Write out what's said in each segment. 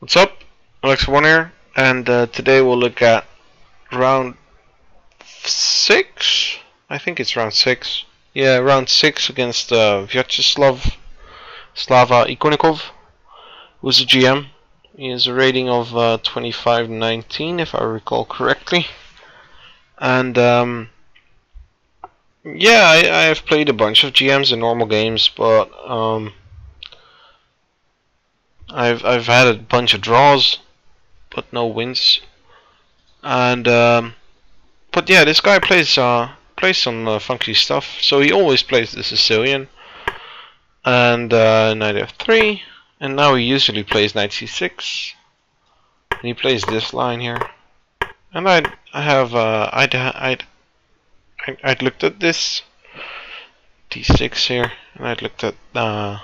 What's up? alexy1 here, and uh, today we'll look at round 6? I think it's round 6. Yeah, round 6 against uh, Vyacheslav Slava Ikonnikov, who's a GM. He has a rating of uh, 2519, if I recall correctly. And, um, yeah, I, I have played a bunch of GMs in normal games, but, um, I've I've had a bunch of draws, but no wins. And um, but yeah, this guy plays uh plays some uh, funky stuff. So he always plays the Sicilian and uh, knight f3, and now he usually plays knight c6. And he plays this line here, and I'd I have uh, I'd I'd I'd looked at this d6 here, and I'd looked at uh,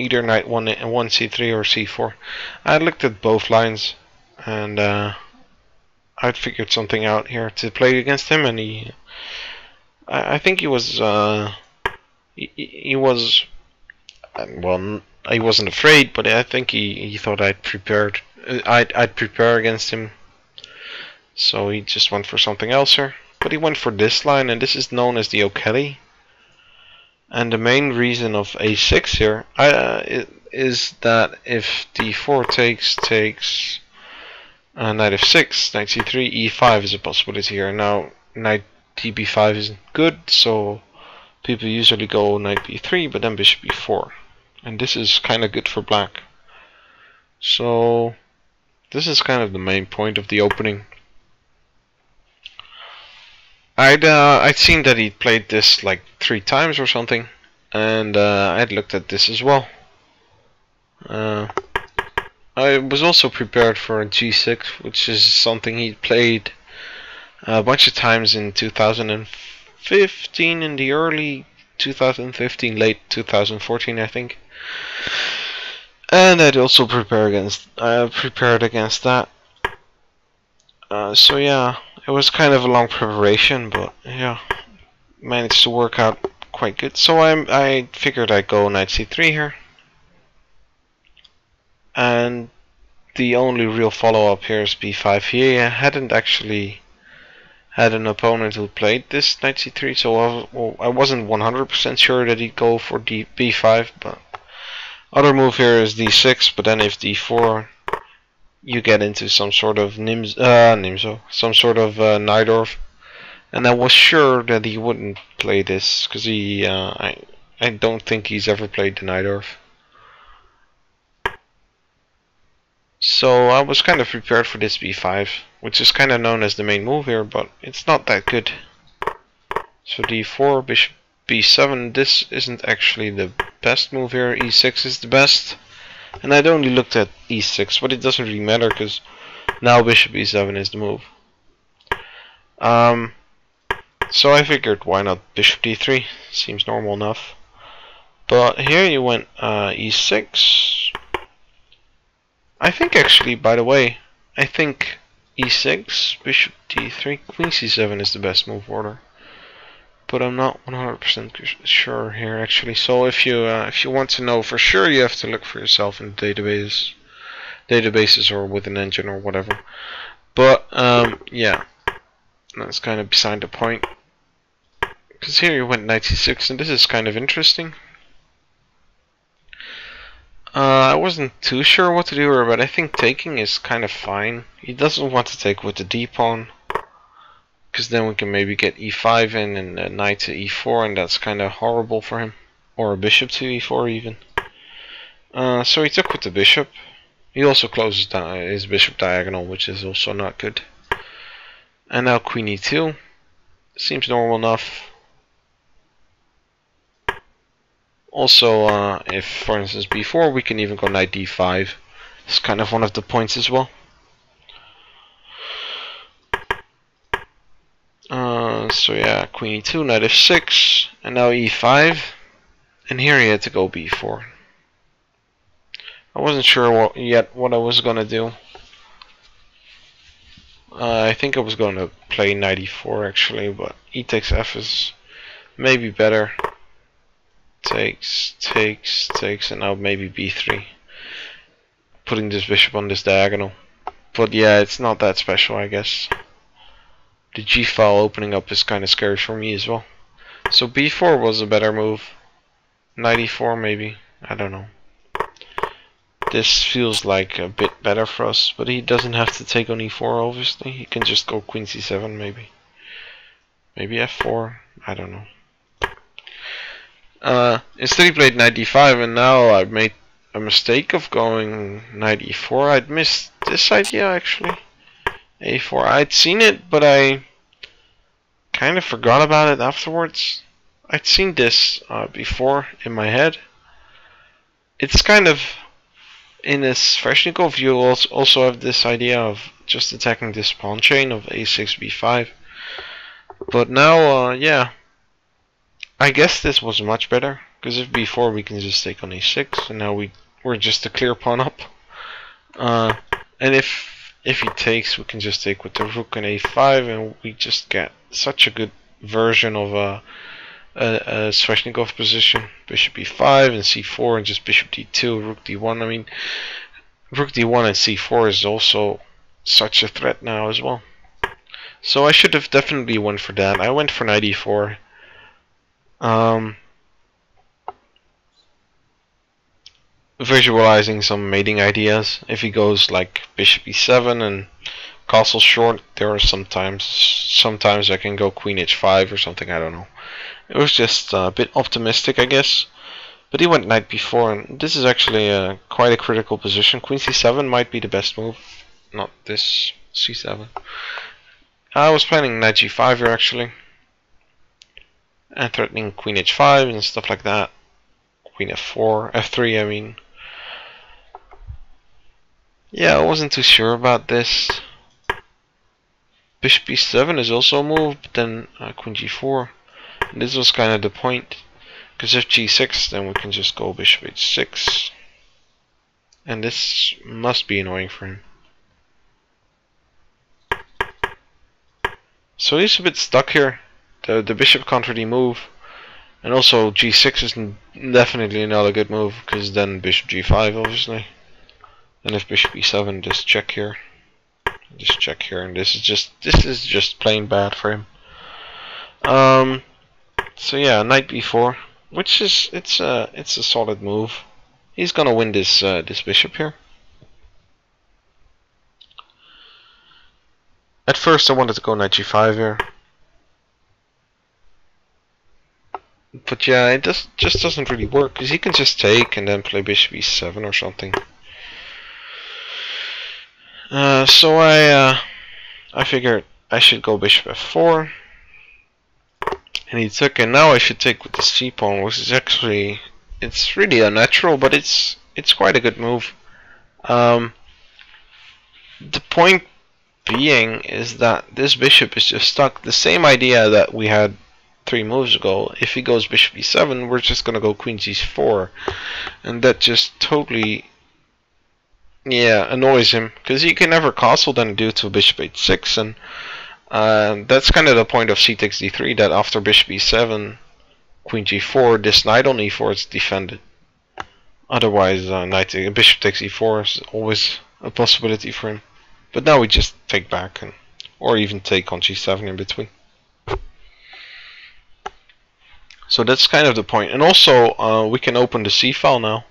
either knight 1, 1 c3 or c4. I looked at both lines and uh, I figured something out here to play against him and he I, I think he was uh, he, he was um, well he wasn't afraid but I think he, he thought I'd prepared uh, I'd, I'd prepare against him. So he just went for something else here. But he went for this line and this is known as the O'Kelly and the main reason of a6 here uh, is that if d4 takes, takes uh, knight f6, knight c3, e5 is a possibility here. Now, knight db5 isn't good, so people usually go knight b3, but then bishop e4. And this is kind of good for black. So, this is kind of the main point of the opening. I'd uh, I'd seen that he played this like three times or something, and uh, I'd looked at this as well. Uh, I was also prepared for a G6, which is something he played a bunch of times in 2015, in the early 2015, late 2014, I think. And I'd also prepare against. I prepared against that. Uh, so yeah, it was kind of a long preparation, but yeah, managed to work out quite good. So I'm, I figured I'd go knight c3 here, and the only real follow-up here is b5. He hadn't actually had an opponent who played this knight c3, so I, well, I wasn't 100% sure that he'd go for d b5, but other move here is d6, but then if d4 you get into some sort of Nims uh, Nimzo, some sort of uh, Najdorf. And I was sure that he wouldn't play this, because he, uh, I, I don't think he's ever played the Najdorf. So I was kind of prepared for this b5, which is kind of known as the main move here, but it's not that good. So d4, bishop b7, this isn't actually the best move here, e6 is the best. And I'd only looked at e6, but it doesn't really matter because now bishop e7 is the move. Um, so I figured why not bishop d3, seems normal enough. But here you went uh, e6. I think actually, by the way, I think e6, bishop d3, queen c7 is the best move order but I'm not 100% sure here actually. So if you uh, if you want to know for sure, you have to look for yourself in the database, databases or with an engine or whatever. But um, yeah, that's kind of beside the point. Because here you went 96, and this is kind of interesting. Uh, I wasn't too sure what to do here, but I think taking is kind of fine. He doesn't want to take with the d pawn because then we can maybe get e5 in and a knight to e4 and that's kind of horrible for him. Or a bishop to e4 even. Uh, so he took with the bishop. He also closes down his bishop diagonal which is also not good. And now queen e2 seems normal enough. Also uh, if for instance b4 we can even go knight d5 it's kind of one of the points as well so yeah, queen e2, knight f6, and now e5. And here he had to go b4. I wasn't sure what, yet what I was gonna do. Uh, I think I was going to play knight e4 actually, but e takes f is maybe better. Takes, takes, takes, and now maybe b3. putting this bishop on this diagonal. But yeah, it's not that special, I guess. The g file opening up is kind of scary for me as well. So b4 was a better move. 94 maybe, I don't know. This feels like a bit better for us, but he doesn't have to take on e4 obviously. He can just go queen c7 maybe. Maybe f4, I don't know. Uh, instead he played knight d5 and now I've made a mistake of going knight e4. I'd missed this idea actually. A4. I'd seen it but I kind of forgot about it afterwards. I'd seen this uh, before in my head. It's kind of in this Sveshnikov you also have this idea of just attacking this pawn chain of a6 b5 but now uh, yeah I guess this was much better because if b4 we can just take on a6 and now we we're just a clear pawn up uh, and if if he takes we can just take with the rook and a5 and we just get such a good version of a, a, a Sveshnikov position. Bishop e5 and c4 and just bishop d2 rook d1 I mean rook d1 and c4 is also such a threat now as well. So I should have definitely went for that. I went for knight e4 um, visualizing some mating ideas. If he goes like bishop e7 and castle short, there are sometimes sometimes I can go queen h5 or something. I don't know. It was just uh, a bit optimistic, I guess. But he went knight b4, and this is actually quite a critical position. Queen c7 might be the best move, not this c7. I was planning knight g5 here actually and threatening queen h5 and stuff like that. Queen f4, f3 I mean. Yeah, I wasn't too sure about this. Bishop b7 is also moved, but then uh, queen g4. And this was kind of the point. Because if g6, then we can just go bishop h6. And this must be annoying for him. So he's a bit stuck here the the bishop can't really move and also g6 is definitely not a good move because then bishop g5 obviously and if bishop e7 just check here. Just check here and this is just this is just plain bad for him. Um so yeah knight b4 which is it's a it's a solid move. He's gonna win this uh, this bishop here. At first I wanted to go knight g5 here. But yeah, it just just doesn't really work because he can just take and then play bishop e7 or something. Uh, so I uh, I figured I should go bishop f4, and he took, and now I should take with the c pawn, which is actually it's really unnatural, but it's it's quite a good move. Um, the point being is that this bishop is just stuck. The same idea that we had three moves ago, if he goes bishop e7, we're just gonna go queen g4, and that just totally, yeah, annoys him because he can never castle then due to bishop h6, and uh, that's kind of the point of c takes d3 that after bishop e7, queen g4, this knight on e4 is defended. Otherwise, uh, knight bishop takes e4 is always a possibility for him. But now we just take back, and or even take on g7 in between. So that's kind of the point. And also, uh, we can open the C file now.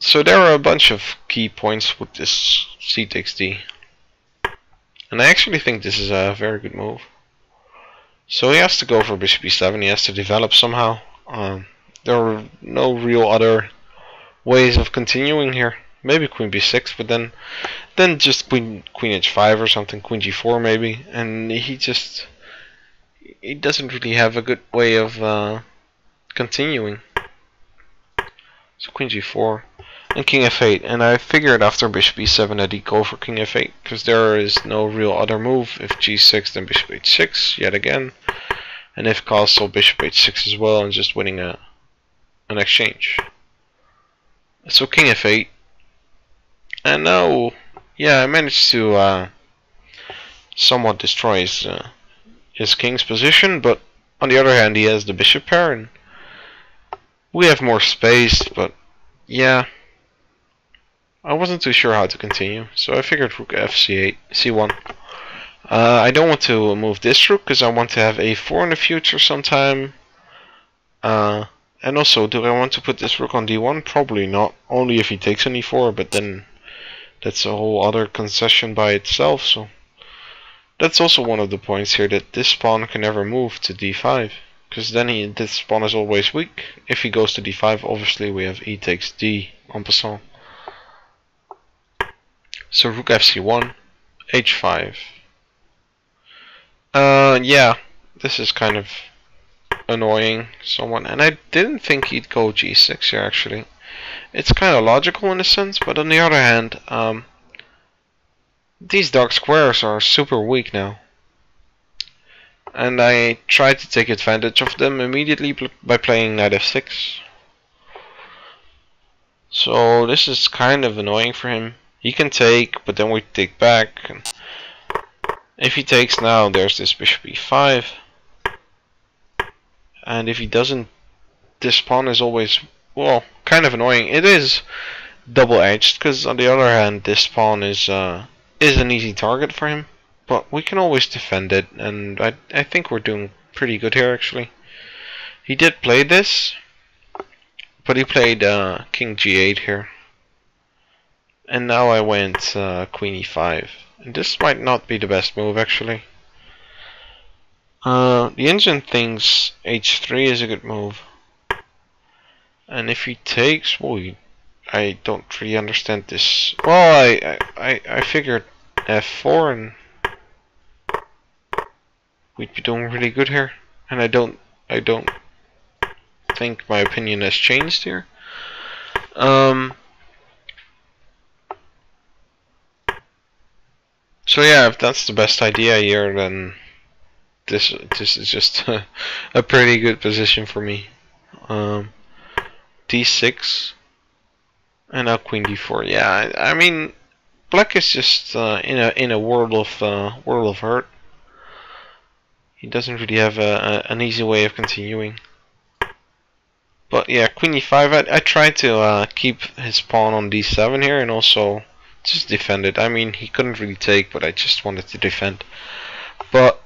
So there are a bunch of key points with this c takes d. And I actually think this is a very good move. So he has to go for bishop e7, he has to develop somehow. Um, there are no real other ways of continuing here. Maybe queen b6, but then then just queen queen h5 or something, queen g4 maybe, and he just he doesn't really have a good way of uh, continuing. So queen g4 and king f8 and I figured after bishop e7 that he'd go for king f8 because there is no real other move. If g6 then bishop h6 yet again. And if castle bishop h6 as well and just winning a an exchange. So king f8 and now yeah I managed to uh, somewhat destroy his uh, his king's position, but on the other hand he has the bishop pair and we have more space, but yeah. I wasn't too sure how to continue, so I figured rook f c8, c1. Uh, I don't want to move this rook because I want to have a4 in the future sometime. Uh, and also, do I want to put this rook on d1? Probably not. Only if he takes an e4, but then that's a whole other concession by itself. So that's also one of the points here that this pawn can never move to d5 because then he this pawn is always weak. If he goes to d5, obviously we have e takes d en passant. So rook fc1, h5. Uh, yeah, this is kind of annoying someone, and I didn't think he'd go g6 here actually. It's kind of logical in a sense, but on the other hand, um, these dark squares are super weak now. And I tried to take advantage of them immediately by playing knight f6. So this is kind of annoying for him. He can take, but then we take back. If he takes now, there's this bishop e5. And if he doesn't, this pawn is always, well, kind of annoying. It is double-edged, because on the other hand, this pawn is uh, is an easy target for him. But we can always defend it, and I, I think we're doing pretty good here, actually. He did play this, but he played uh, king g8 here. And now I went uh, queen e5. And this might not be the best move actually. Uh, the engine thinks h3 is a good move. And if he takes, well, I don't really understand this. Well, I, I, I figured f4 and we'd be doing really good here. And I don't, I don't think my opinion has changed here. Um, So yeah, if that's the best idea here, then this this is just a, a pretty good position for me. Um, d6 and now queen d4. Yeah, I, I mean, black is just uh, in a in a world of uh, world of hurt. He doesn't really have a, a, an easy way of continuing. But yeah, queen e5. I I tried to uh, keep his pawn on d7 here, and also just defend it. I mean, he couldn't really take, but I just wanted to defend. But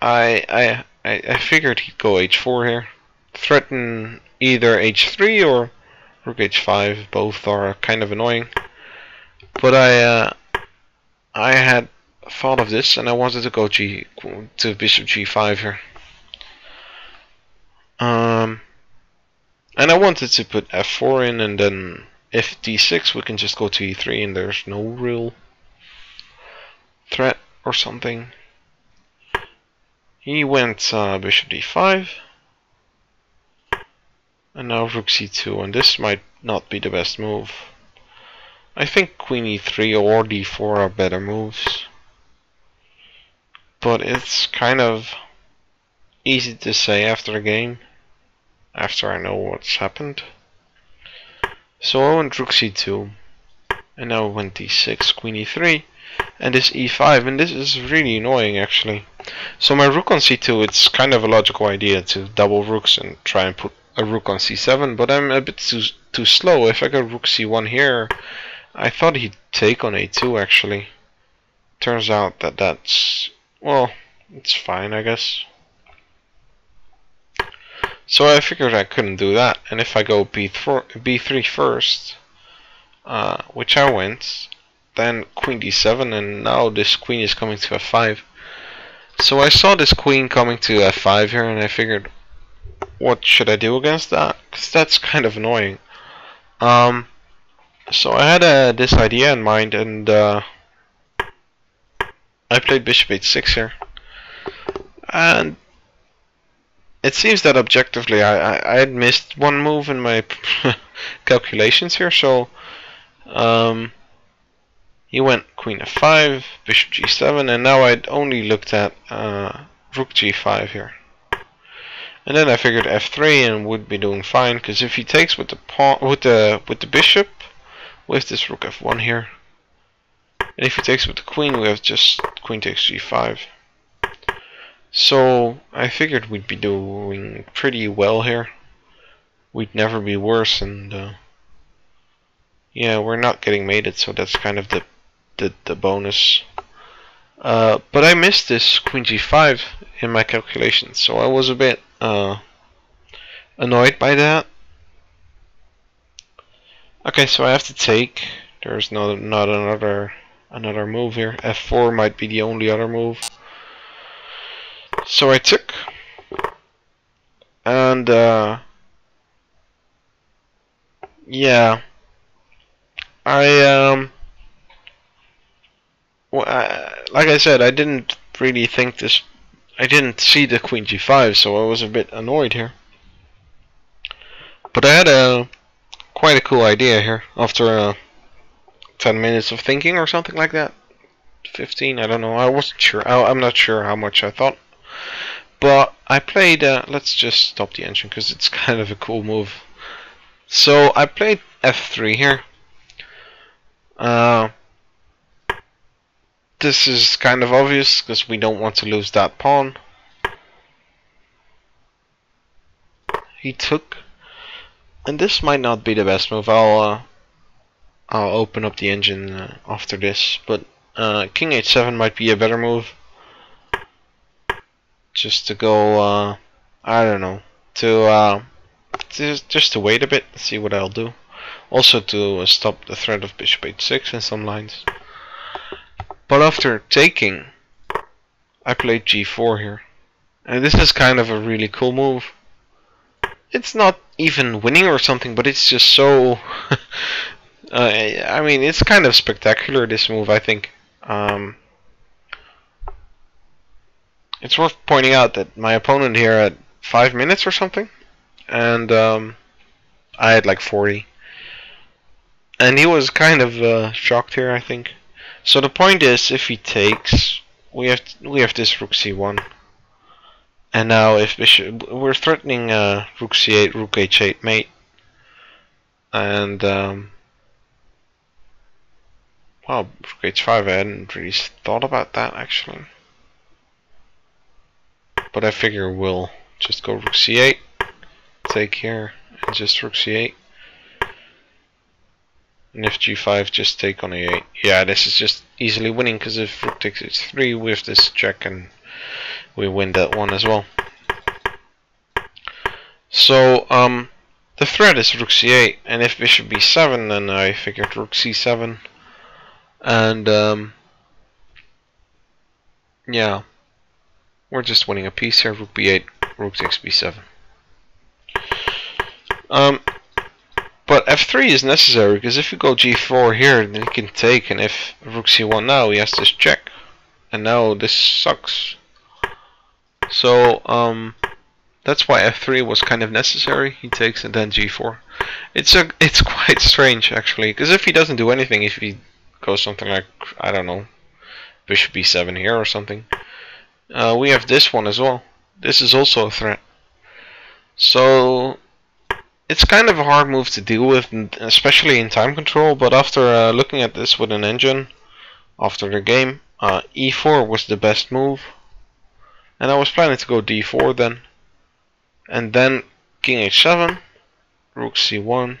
I I I, I figured he'd go h4 here, threaten either h3 or rook h5. Both are kind of annoying. But I uh, I had thought of this, and I wanted to go g to bishop g5 here. Um, and I wanted to put f4 in, and then if d6 we can just go to e3 and there's no real threat or something. He went uh, bishop d5 and now rook c2 and this might not be the best move. I think queen e3 or d4 are better moves but it's kind of easy to say after the game after I know what's happened. So I went rook c2, and now went d6, queen e3, and this e5, and this is really annoying actually. So my rook on c2, it's kind of a logical idea to double rooks and try and put a rook on c7, but I'm a bit too too slow. If I go rook c1 here, I thought he'd take on a2 actually. Turns out that that's, well, it's fine I guess. So I figured I couldn't do that, and if I go b4, b3 first, uh, which I went, then queen d7, and now this queen is coming to f5. So I saw this queen coming to f5 here, and I figured, what should I do against that? Because that's kind of annoying. Um, so I had uh, this idea in mind, and uh, I played bishop h6 here. And it seems that objectively I, I, I, had missed one move in my calculations here, so um, he went queen f5, bishop g7, and now I'd only looked at uh, rook g5 here. And then I figured f3 and would be doing fine, because if he takes with the pawn with the with the bishop, with this rook f1 here, and if he takes with the queen, we have just queen takes g5. So I figured we'd be doing pretty well here. We'd never be worse and uh, Yeah, we're not getting mated, so that's kind of the the, the bonus. Uh, but I missed this queen g5 in my calculations, so I was a bit uh, annoyed by that. Okay, so I have to take. There's no not another another move here. F4 might be the only other move. So I took, and uh, yeah, I um, well, I, like I said, I didn't really think this. I didn't see the queen g5, so I was a bit annoyed here. But I had a quite a cool idea here after uh, 10 minutes of thinking or something like that. 15, I don't know. I wasn't sure. I, am not sure how much I thought. But I played. Uh, let's just stop the engine because it's kind of a cool move. So I played f3 here. Uh, this is kind of obvious because we don't want to lose that pawn. He took and this might not be the best move. I'll uh, I'll open up the engine uh, after this, but uh, King H7 might be a better move. Just to go, uh, I don't know, to, uh, to just to wait a bit, see what I'll do. Also to uh, stop the threat of Bishop H6 in some lines. But after taking, I played G4 here. And this is kind of a really cool move it's not even winning or something, but it's just so. uh, I mean, it's kind of spectacular. This move, I think. Um, it's worth pointing out that my opponent here had five minutes or something, and um, I had like 40, and he was kind of uh, shocked here, I think. So the point is, if he takes, we have we have this rook c1. And now if bishop, we're threatening uh, rook c8, rook h8 mate. And, um, well, rook h5, I hadn't really thought about that actually. But I figure we'll just go rook c8, take here, and just rook c8. And if g5, just take on a8. Yeah, this is just easily winning because if rook takes h3 with this check and we win that one as well. So um, the threat is rook c8, and if bishop b7, then I figured rook c7, and um, yeah, we're just winning a piece here. Rook b8, rook takes b7. Um, but f3 is necessary because if you go g4 here, then he can take, and if rook c1 now, he has this check, and now this sucks. So, um, that's why f3 was kind of necessary. He takes and then g4. It's a, it's quite strange actually, because if he doesn't do anything, if he goes something like, I don't know, bishop b7 here or something, uh, we have this one as well. This is also a threat. So, it's kind of a hard move to deal with, especially in time control, but after uh, looking at this with an engine, after the game, uh, e4 was the best move. And I was planning to go d4 then. And then king h7, rook c1,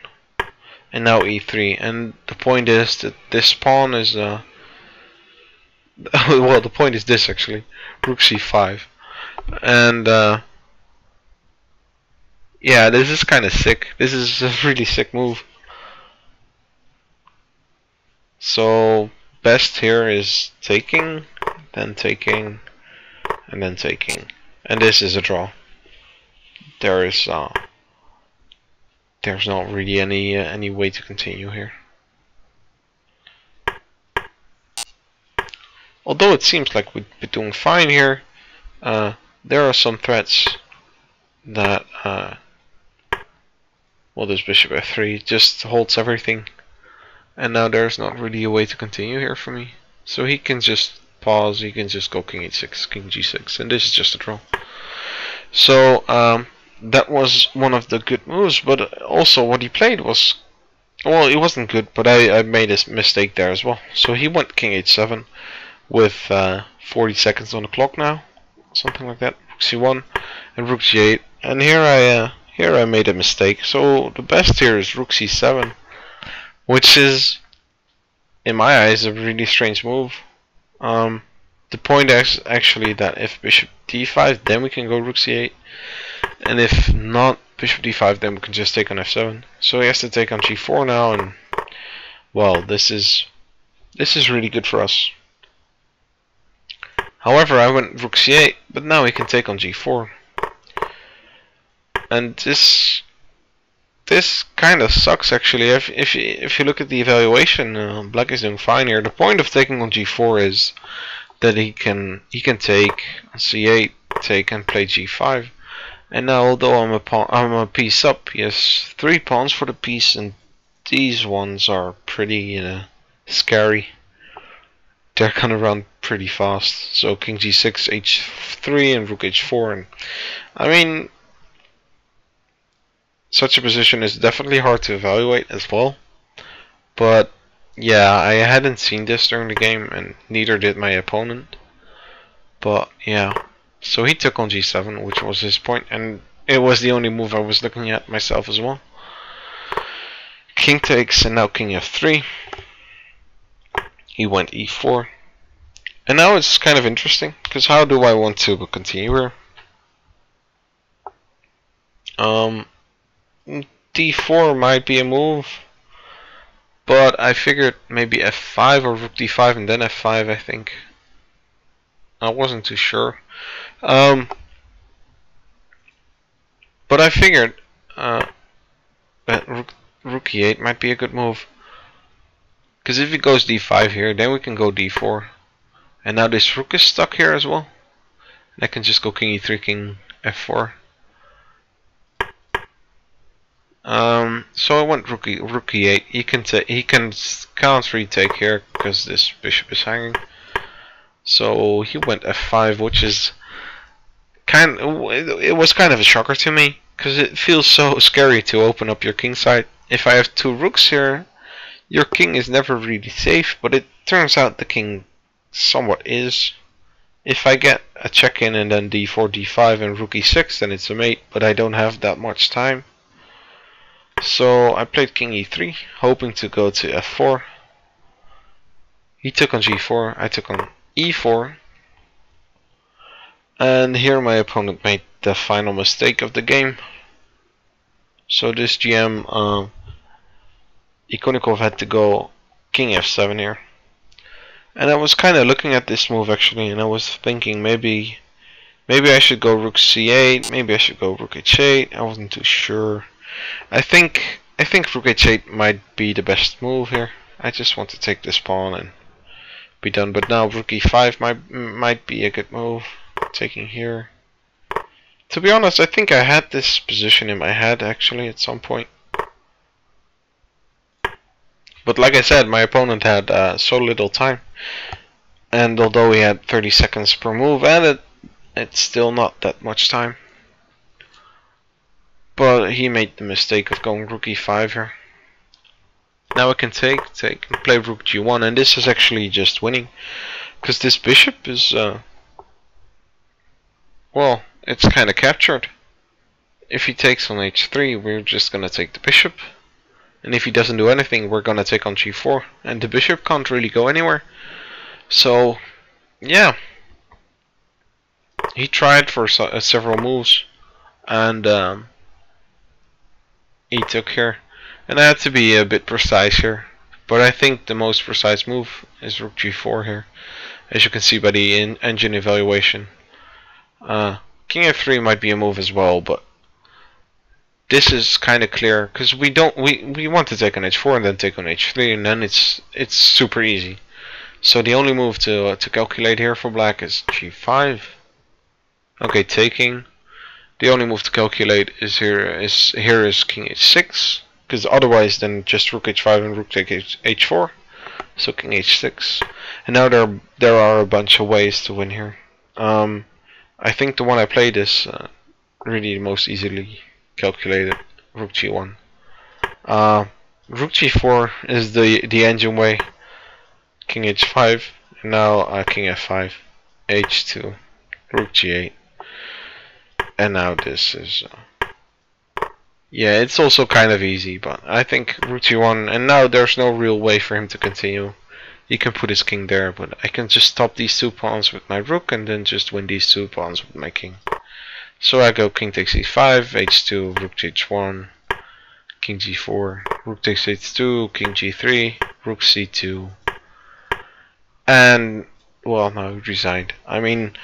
and now e3. And the point is that this pawn is... Uh, well, the point is this actually. Rook c5. And... Uh, yeah, this is kind of sick. This is a really sick move. So, best here is taking, then taking, and then taking. And this is a draw. There is uh, there's not really any uh, any way to continue here. Although it seems like we'd be doing fine here, uh, there are some threats that uh, well this bishop f3 just holds everything and now there's not really a way to continue here for me. So he can just pause, he can just go king h6, king g6, and this is just a draw. So um, that was one of the good moves, but also what he played was, well, it wasn't good, but I, I made a mistake there as well. So he went king h7 with uh, 40 seconds on the clock now, something like that. Rook c1 and rook g8, and here I uh, here I made a mistake. So the best here is rook c7, which is, in my eyes, a really strange move. Um, the point is actually that if bishop d5, then we can go rook c8, and if not bishop d5, then we can just take on f7. So he has to take on g4 now, and well, this is this is really good for us. However, I went rook c8, but now he can take on g4. And this this kind of sucks actually. If if you, if you look at the evaluation, uh, black is doing fine here. The point of taking on g4 is that he can he can take c8, take and play g5. And now, although I'm a pawn, I'm a piece up, he has three pawns for the piece, and these ones are pretty uh, scary. They're gonna run pretty fast. So king g6, h3, and rook h4, and I mean, such a position is definitely hard to evaluate as well. But yeah, I hadn't seen this during the game, and neither did my opponent. But yeah, so he took on g7, which was his point, and it was the only move I was looking at myself as well. King takes, and now king f3. He went e4. And now it's kind of interesting, because how do I want to continue here? Um, d4 might be a move, but I figured maybe f5 or rook d5 and then f5 I think. I wasn't too sure. Um, but I figured uh, that rook, rook e8 might be a good move. Because if he goes d5 here, then we can go d4. And now this rook is stuck here as well. And I can just go king e3, king f4. Um, so I went rook, e, rook e8. He can he can can't retake here because this bishop is hanging. So he went f5, which is kind. It was kind of a shocker to me because it feels so scary to open up your king side. If I have two rooks here, your king is never really safe. But it turns out the king somewhat is. If I get a check in and then d4, d5 and rook e6, then it's a mate. But I don't have that much time. So I played king e3, hoping to go to f4. He took on g4, I took on e4. And here my opponent made the final mistake of the game. So this GM, uh, Ikonnikov had to go king f7 here. And I was kind of looking at this move actually, and I was thinking maybe, maybe I should go rook c8, maybe I should go rook h8. I wasn't too sure. I think I think rook h8 might be the best move here. I just want to take this pawn and be done. But now rook e5 might might be a good move. Taking here. To be honest, I think I had this position in my head actually at some point. But like I said, my opponent had uh, so little time. And although he had 30 seconds per move, and it's still not that much time. But he made the mistake of going rook e5 here. Now I can take, take, and play rook g1, and this is actually just winning. Because this bishop is, uh, well, it's kind of captured. If he takes on h3, we're just gonna take the bishop. And if he doesn't do anything, we're gonna take on g4. And the bishop can't really go anywhere. So, yeah. He tried for so, uh, several moves. And, um, he took here. And I had to be a bit precise here. But I think the most precise move is rook g4 here. As you can see by the in engine evaluation. Uh, king f3 might be a move as well, but this is kind of clear because we don't we we want to take on h4 and then take on h3 and then it's it's super easy. So the only move to uh, to calculate here for black is g5. Okay, taking. The only move to calculate is here is here is king h6 because otherwise then just rook h5 and rook take h4 so king h6 and now there there are a bunch of ways to win here. Um, I think the one I played is uh, really the most easily calculated rook g1 uh, rook g4 is the the engine way king h5 now uh, king f5 h2 rook g8 and now this is uh, Yeah, it's also kind of easy, but I think rook g1, and now there's no real way for him to continue. He can put his king there, but I can just stop these two pawns with my rook and then just win these two pawns with my king. So I go king takes e5, h2, rook to h1, king g4, rook takes h2, king g3, rook c2, and well, no, resigned. I mean,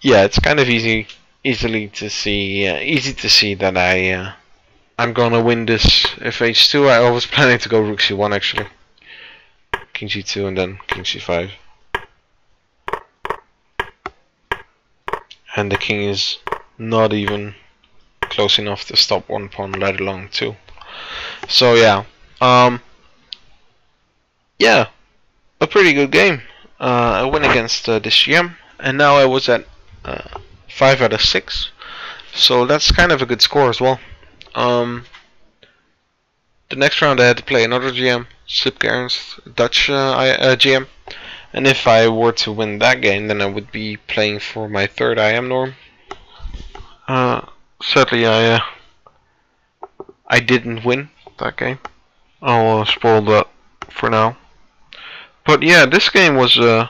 yeah, it's kind of easy, easily to see, uh, easy to see that I. Uh, I'm gonna win this if h2. I was planning to go rook c1 actually. King g2 and then king c5. And the king is not even close enough to stop one pawn, let alone two. So yeah, um, yeah, a pretty good game. Uh, I win against uh, this GM, and now I was at uh, five out of six. So that's kind of a good score as well. Um, the next round I had to play another GM, Cairns, Dutch uh, uh, GM. And if I were to win that game, then I would be playing for my third IM norm. Uh, sadly, I uh, I didn't win that game. I'll uh, spoil that for now. But yeah, this game was uh,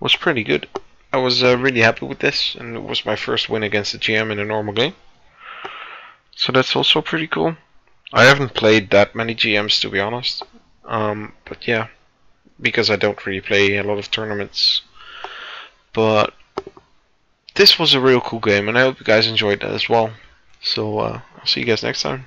was pretty good. I was uh, really happy with this, and it was my first win against the GM in a normal game. So that's also pretty cool. I haven't played that many GMs to be honest. Um, but yeah, because I don't really play a lot of tournaments. But this was a real cool game and I hope you guys enjoyed that as well. So uh, I'll see you guys next time.